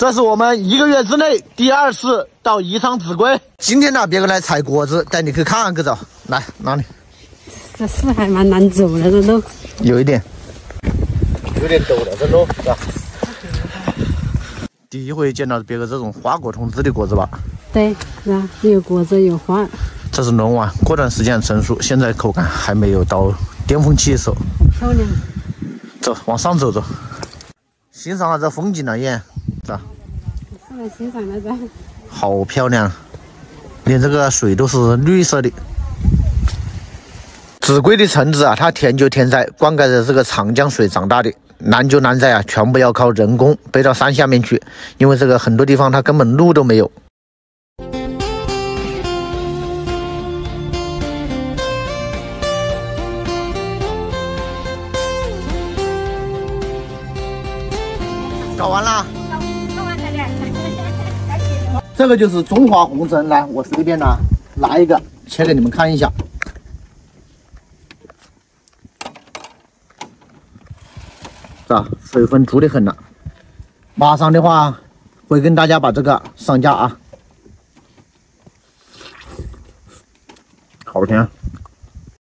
这是我们一个月之内第二次到宜昌秭归。今天呢，别个来采果子，带你去看看去走。来，哪里？这是还蛮难走的，这路有一点，有点陡的，这路是吧？第一回见到别个这种花果通枝的果子吧？对，是吧？有果子有花。这是龙丸，过段时间成熟，现在口感还没有到巅峰期的时候。漂亮。走，往上走走，欣赏下这风景了，燕，是吧？是来欣赏的，这。好漂亮，连这个水都是绿色的。秭归的橙子啊，它甜就甜在灌溉着这个长江水长大的，难就难在啊，全部要靠人工背到山下面去，因为这个很多地方它根本路都没有。搞完了，搞完了这个就是中华红参，来，我随便拿拿一个切给你们看一下，这水分足的很了。马上的话会跟大家把这个上架啊，好甜。